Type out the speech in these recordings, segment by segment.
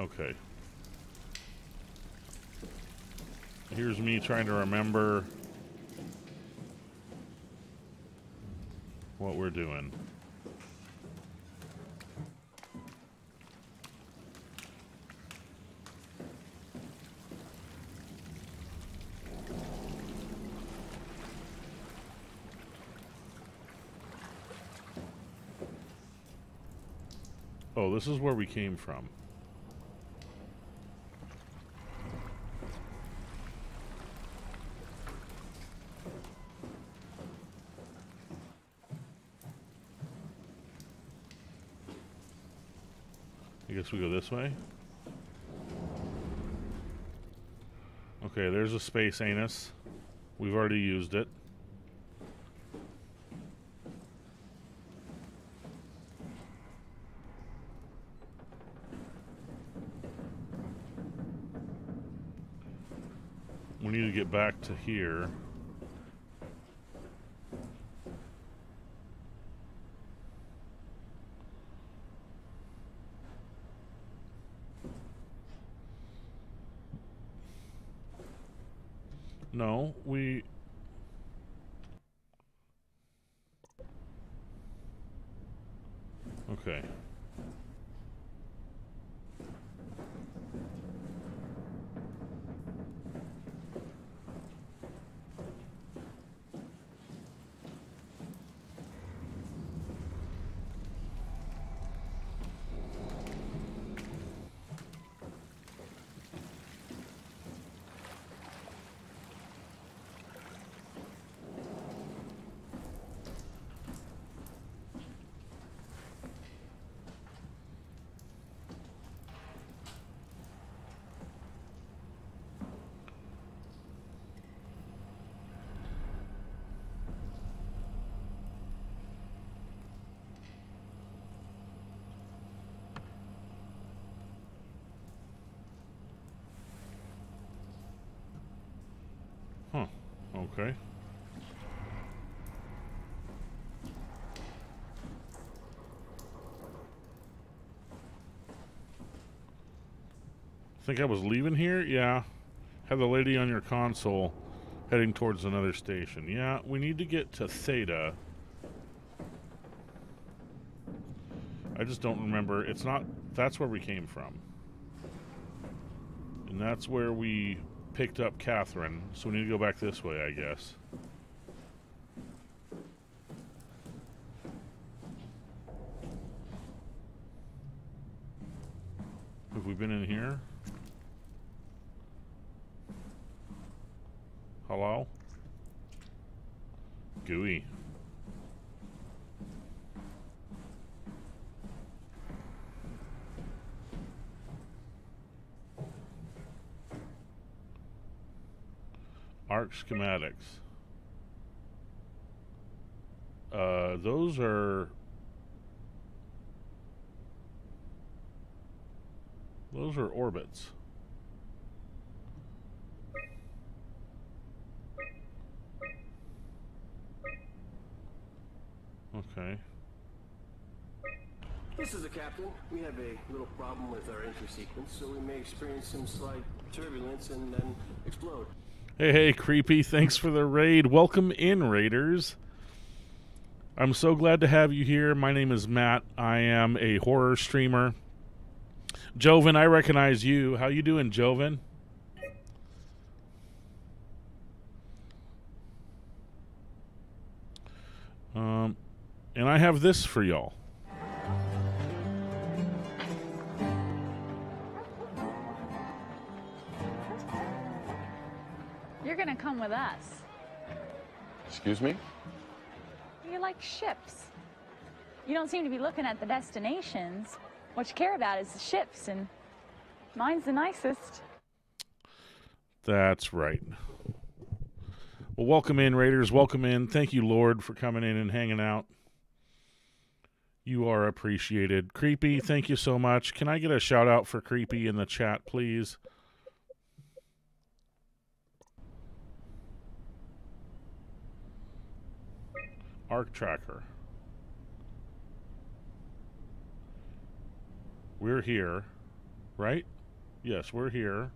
Okay. Here's me trying to remember what we're doing. Oh, this is where we came from. Way. Okay, there's a space anus. We've already used it. We need to get back to here. No, we. Okay. Huh. Okay. Think I was leaving here? Yeah. Have the lady on your console heading towards another station. Yeah, we need to get to Theta. I just don't remember. It's not. That's where we came from. And that's where we picked up Catherine. So we need to go back this way, I guess. Have we been in here? Hello? Gooey. Schematics. Uh, those are those are orbits. Okay. This is the captain. We have a little problem with our entry sequence, so we may experience some slight turbulence and then explode. Hey, hey, creepy. Thanks for the raid. Welcome in, Raiders. I'm so glad to have you here. My name is Matt. I am a horror streamer. Joven, I recognize you. How you doing, Joven? Um, and I have this for y'all. You're gonna come with us. Excuse me? You like ships. You don't seem to be looking at the destinations. What you care about is the ships, and mine's the nicest. That's right. Well, welcome in, Raiders. Welcome in. Thank you, Lord, for coming in and hanging out. You are appreciated. Creepy, thank you so much. Can I get a shout out for Creepy in the chat, please? Arc Tracker. We're here. Right? Yes, we're here.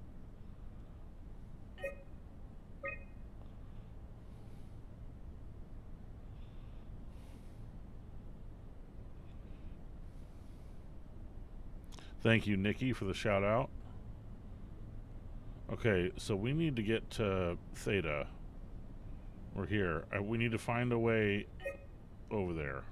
Thank you, Nikki, for the shout out. Okay, so we need to get to Theta. We're here. Uh, we need to find a way over there.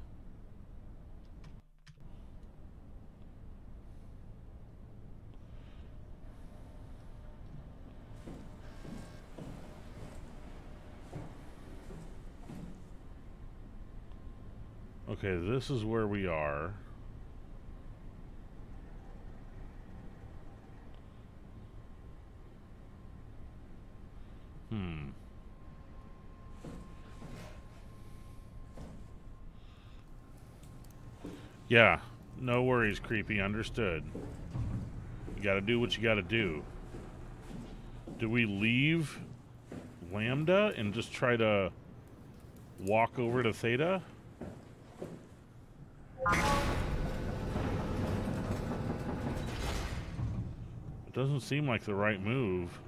Okay, this is where we are. Yeah, no worries, creepy. Understood. You gotta do what you gotta do. Do we leave Lambda and just try to walk over to Theta? It doesn't seem like the right move.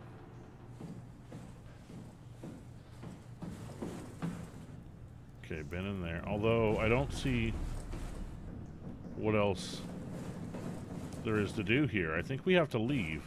Okay, been in there. Although I don't see what else there is to do here. I think we have to leave.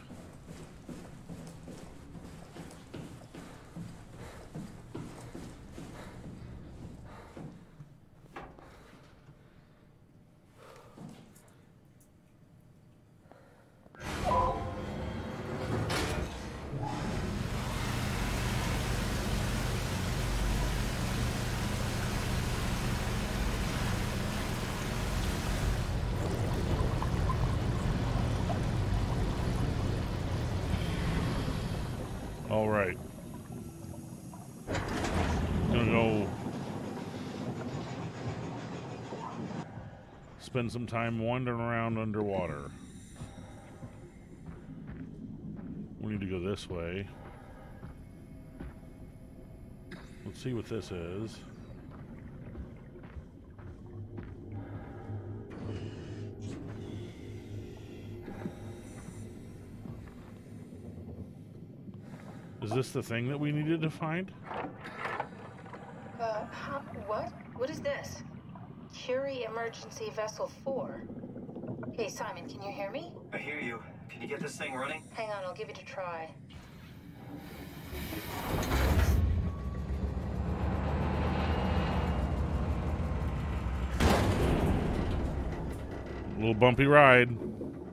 All right. Gonna go spend some time wandering around underwater. We need to go this way. Let's see what this is. This the thing that we needed to find? Uh, huh, what? What is this? Curie Emergency Vessel 4. Hey, Simon, can you hear me? I hear you. Can you get this thing running? Hang on, I'll give it a try. A little bumpy ride.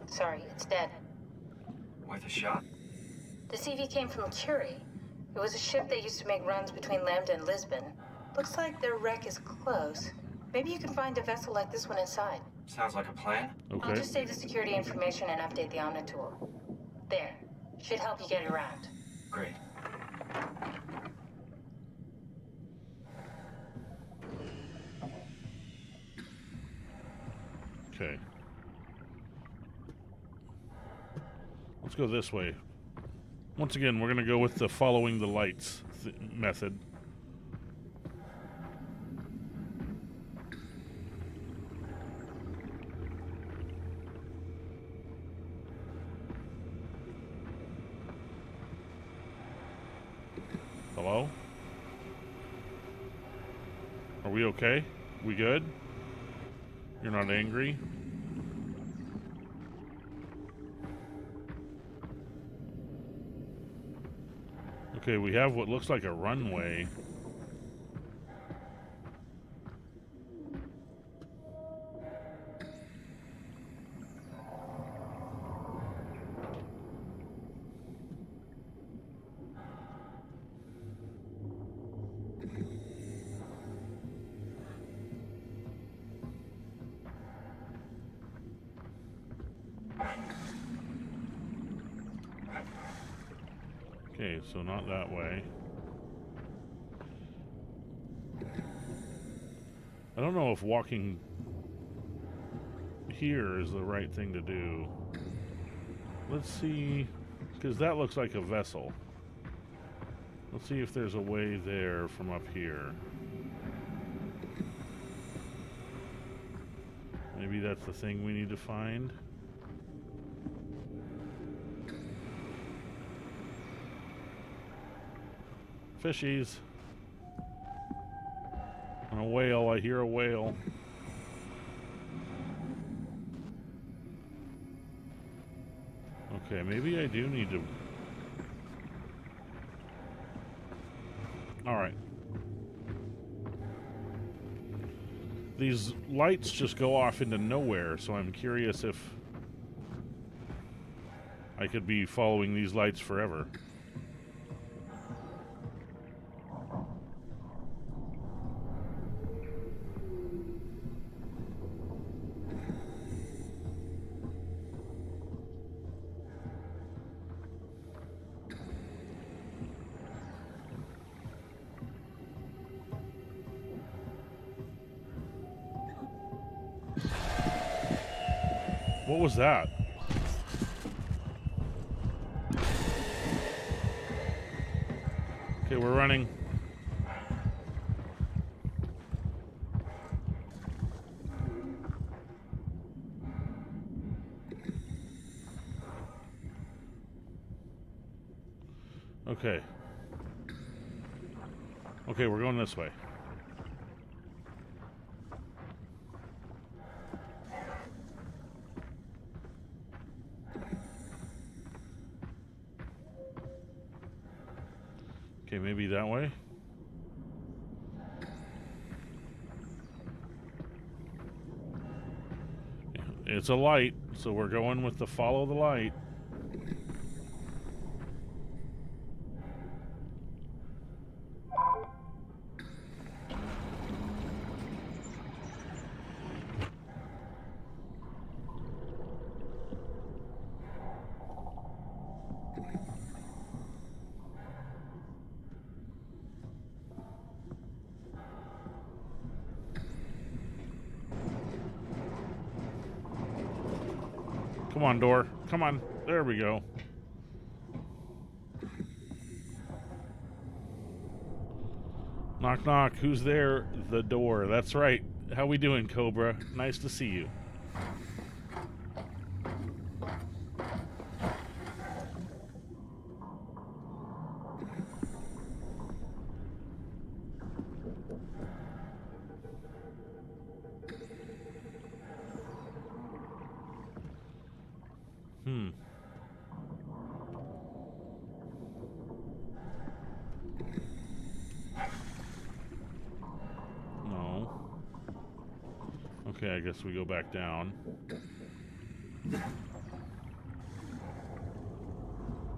Sorry, it's dead. Worth a shot. The CV came from Curie. It was a ship that used to make runs between Lambda and Lisbon. Looks like their wreck is close. Maybe you can find a vessel like this one inside. Sounds like a plan. Okay. I'll just save the security information and update the Omnitool. There. Should help you get around. Great. Okay. Let's go this way. Once again, we're going to go with the following the lights th- method. Hello? Are we okay? We good? You're not angry? Okay, we have what looks like a runway. So not that way. I don't know if walking here is the right thing to do. Let's see, because that looks like a vessel. Let's see if there's a way there from up here. Maybe that's the thing we need to find. Fishies. And a whale. I hear a whale. Okay, maybe I do need to. Alright. These lights just go off into nowhere, so I'm curious if I could be following these lights forever. That? Okay, we're running. Okay. Okay, we're going this way. Okay, maybe that way. It's a light, so we're going with the follow the light. Come on, door. Come on. There we go. Knock knock. Who's there? The door. That's right. How we doing, Cobra? Nice to see you. Hmm. No. Okay, I guess we go back down.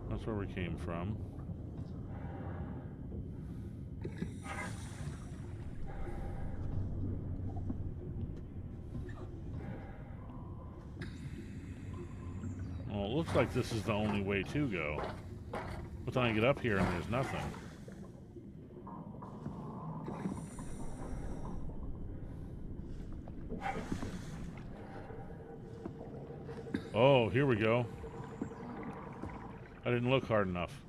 That's where we came from. Well, it looks like this is the only way to go. But then I get up here and there's nothing. Oh, here we go. I didn't look hard enough.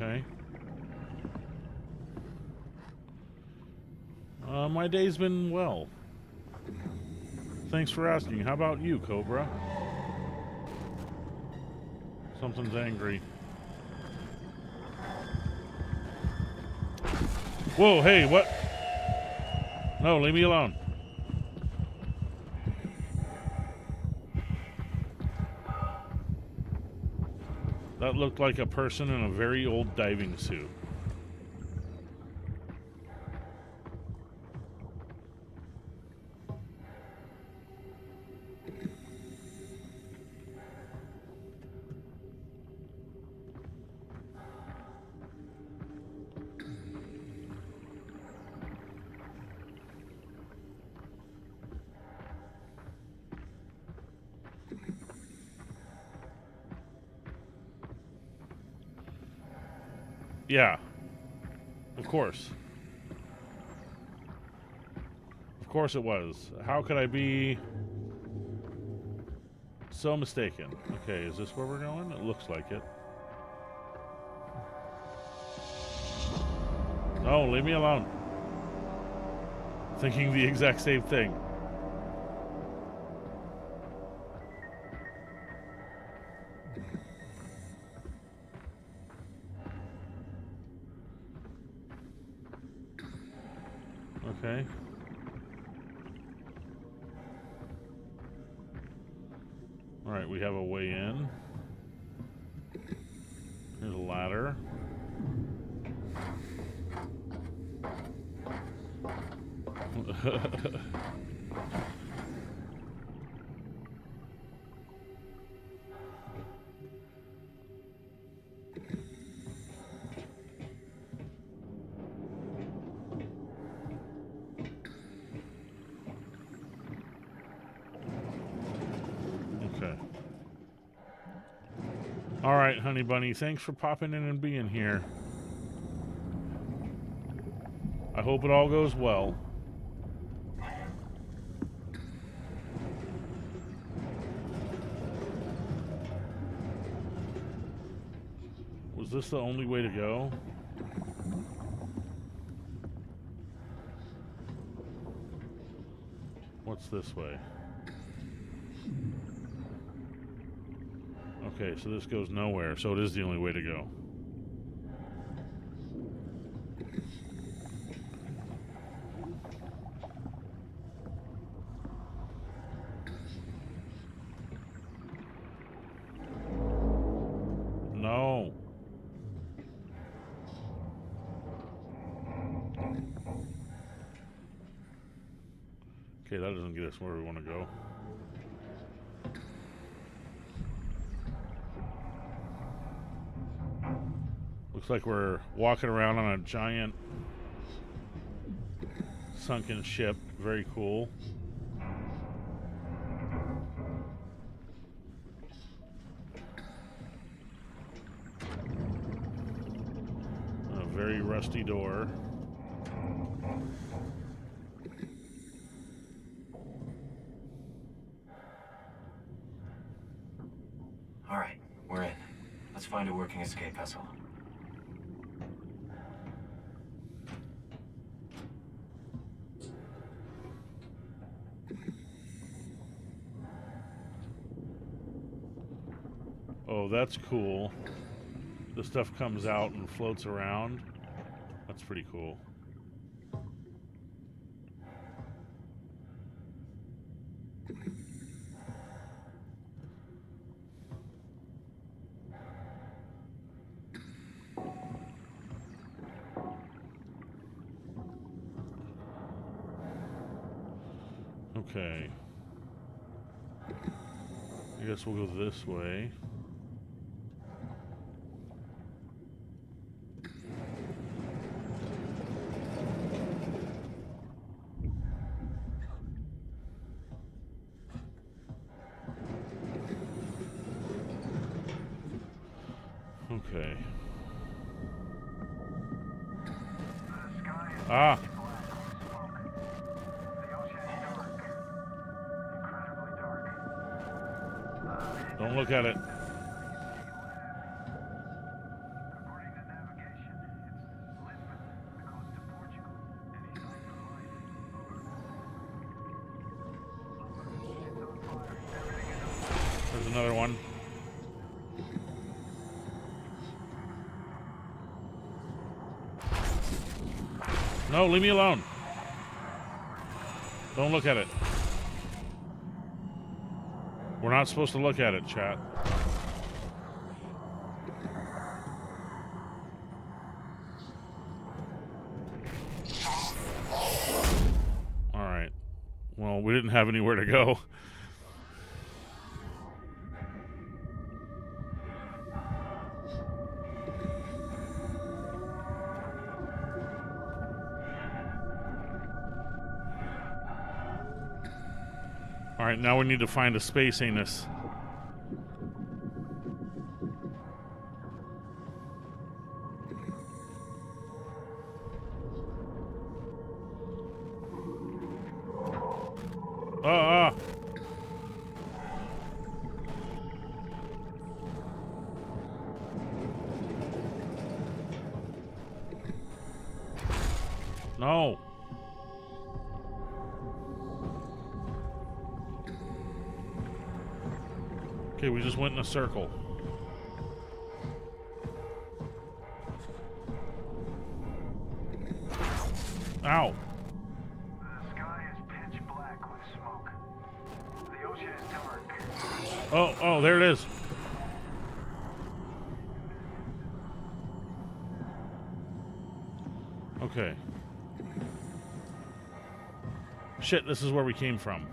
Okay. Uh, my day's been well. Thanks for asking. How about you, Cobra? Something's angry. Whoa, hey, what? No, leave me alone. That looked like a person in a very old diving suit. Yeah. Of course. Of course it was. How could I be so mistaken? Okay, is this where we're going? It looks like it. No, leave me alone. Thinking the exact same thing. Okay. All right, we have a way in. Here's a ladder. All right, honey bunny. Thanks for popping in and being here. I hope it all goes well. Was this the only way to go? What's this way? Okay, so this goes nowhere, so it is the only way to go. No. Okay, that doesn't get us where we want to go. Like we're walking around on a giant sunken ship. Very cool. A very rusty door. All right, we're in. Let's find a working escape vessel. Oh, that's cool. The stuff comes out and floats around. That's pretty cool. Okay. I guess we'll go this way. Another one. No, leave me alone. Don't look at it. We're not supposed to look at it, chat. All right. Well, we didn't have anywhere to go. Now we need to find a space anus. Uh, uh. No. Okay, we just went in a circle. Ow. The sky is pitch black with smoke. The ocean is dark. Oh, oh, there it is. Okay. Shit, this is where we came from.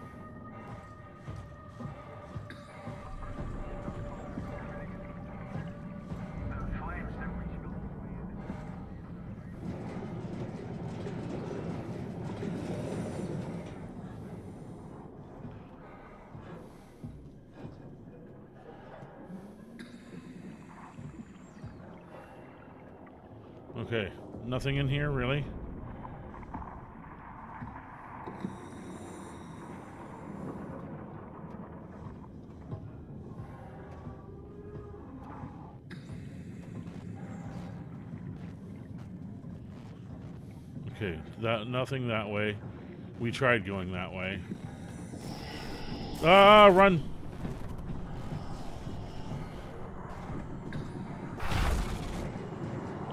Okay. Nothing in here, really? Okay, that nothing that way. We tried going that way. Ah, run!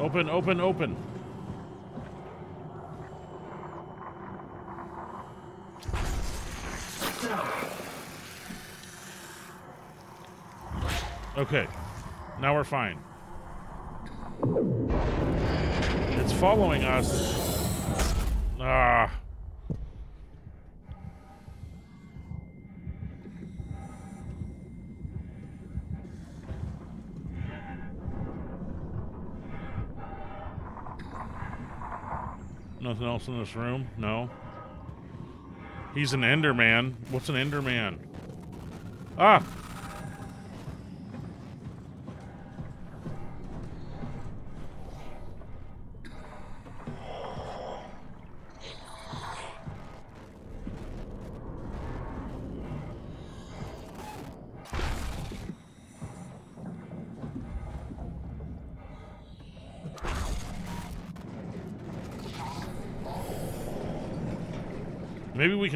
Open, open, open. Okay, now we're fine. It's following us. Ah. Nothing else in this room? No. He's an Enderman. What's an Enderman? Ah!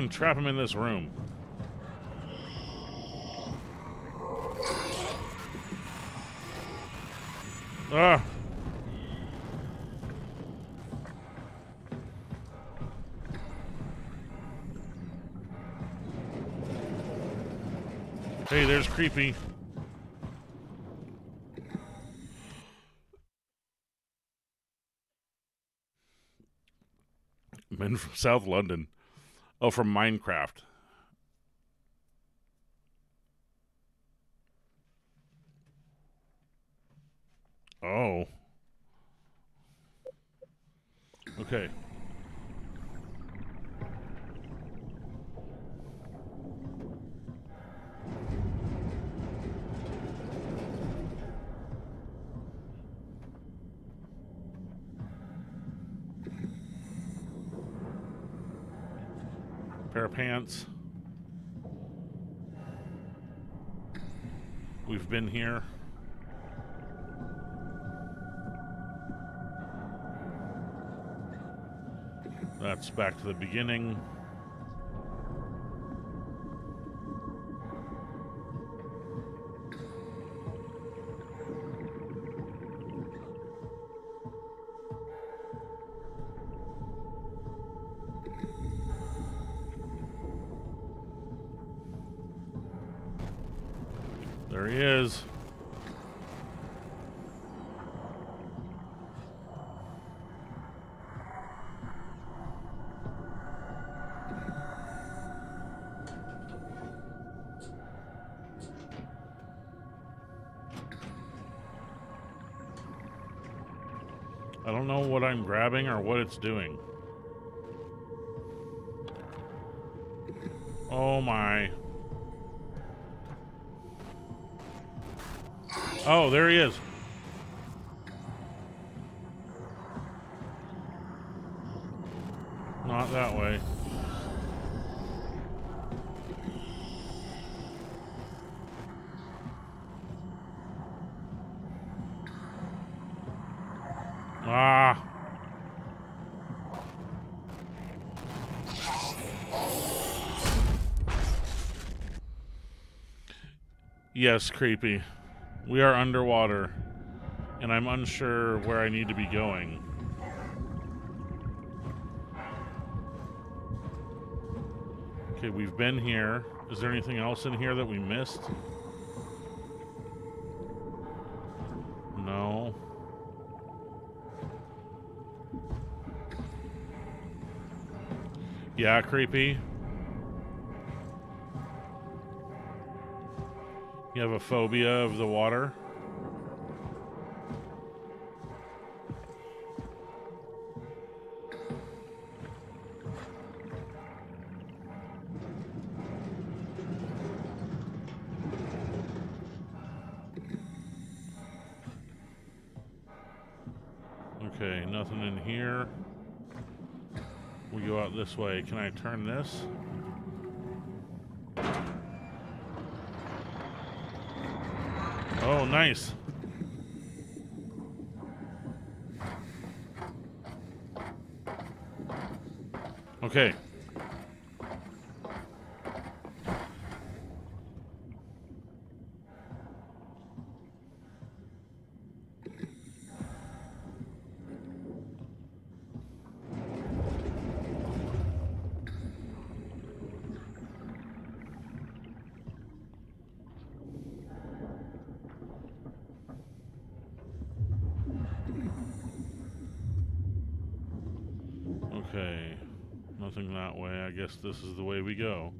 Can trap him in this room. Ah! Hey, there's creepy. Men from South London. Oh, from Minecraft. Oh. Okay. Pants. We've been here. That's back to the beginning. There he is. I don't know what I'm grabbing or what it's doing. Oh my. Oh, there he is. Not that way. Ah. Yes, creepy. We are underwater, and I'm unsure where I need to be going. Okay, we've been here. Is there anything else in here that we missed? No. Yeah, creepy. You have a phobia of the water? Okay, nothing in here. We go out this way. Can I turn this? Oh, nice. Okay. Nothing that way. I guess this is the way we go.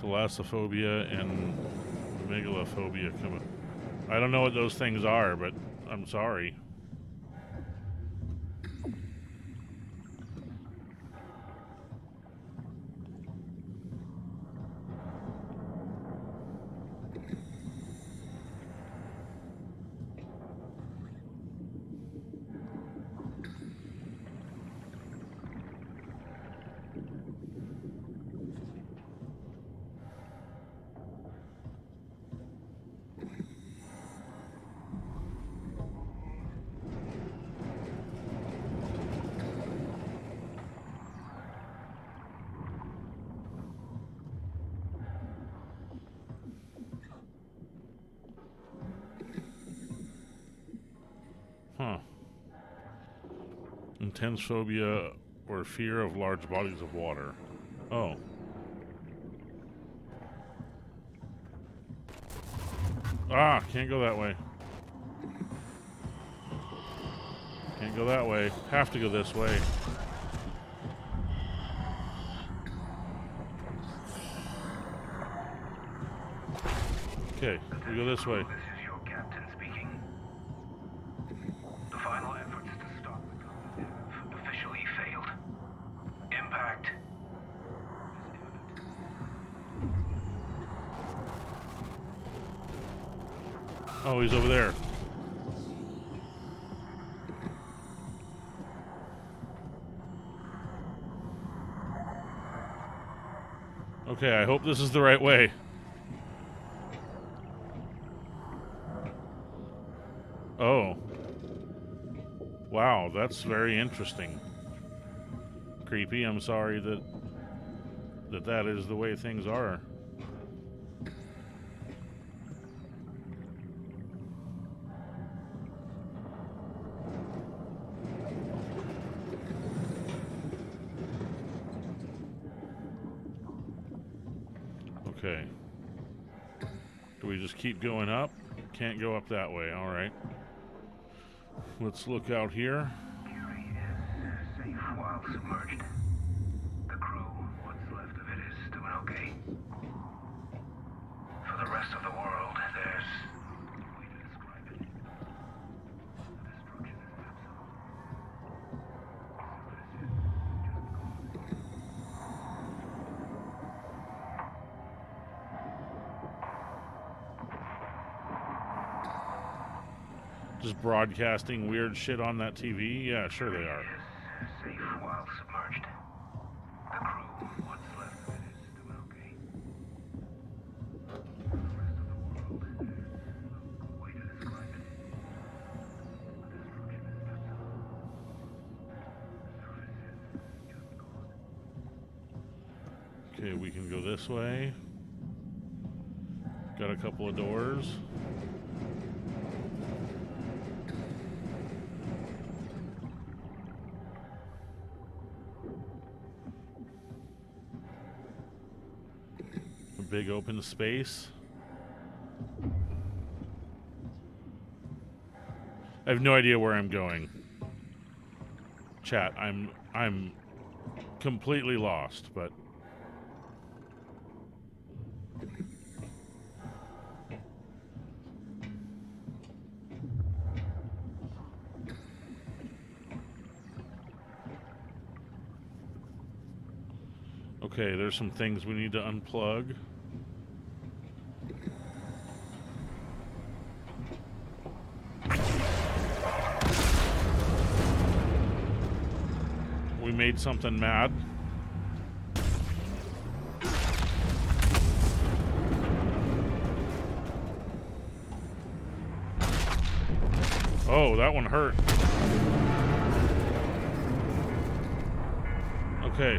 Thalassophobia and megalophobia come. I don't know what those things are, but I'm sorry. Huh. Intense phobia or fear of large bodies of water. Oh. Ah, can't go that way. Can't go that way. Have to go this way. Okay, we go this way. This is your captain speaking. The final efforts to stop the comet have officially failed. Impact is imminent. Oh, he's over there. Okay, I this is the right way. Oh. Wow, that's very interesting. Creepy. I'm sorry that that that is the way things are. Okay. Do we just keep going up? Can't go up that way. All right. Let's look out here. Curie is safe while submerged. The crew, what's left of it, is doing okay. For the rest of the world, there's no way to describe it. The destruction is absolute. Just broadcasting weird shit on that TV? Yeah, sure they are. Safe while submerged. The crew, what's left of it, is doing okay. The rest of the world, to describe it. Destruction is surface is just Okay, we can go this way. Got a couple of doors. Big open space. I have no idea where I'm going. Chat, I'm I'm completely lost, but Okay, there's some things we need to unplug. Made something mad. Oh, that one hurt. Okay.